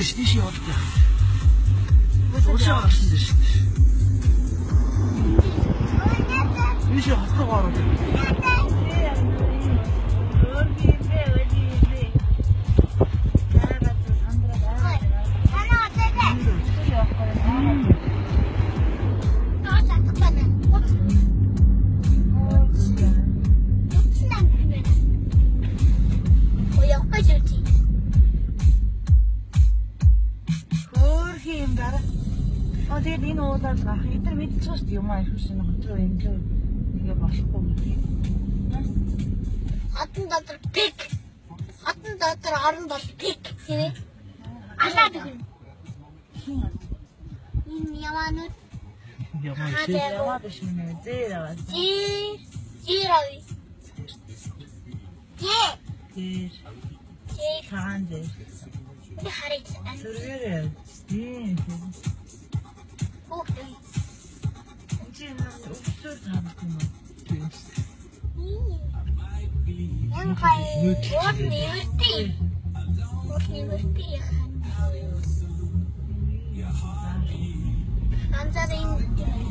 дэш тийш байх. Уушаа гарсан дэш. Тийш хатгаа ороод. Дараа. А тэгээд энэ уулаад гах. Эдгээр мэдчихэж шүү дээ юм аа их шинэ хотроо ингээ ингээ болохгүй юм. Хатан дотор пик. Хатан дотор орон бол пик. Тэ. Алаад өгнө. Энэ яваанууд Ямаа шиг яваа биш мэнэ. Зээ яваа. жи жирави. Е. Тийш Жи хаан дээр. харит. Сөргөрөө. Тийм. Окей. Чи өсөр таах юм уу? Тийм. Yan kay What University. What University. Ang saring